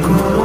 Go.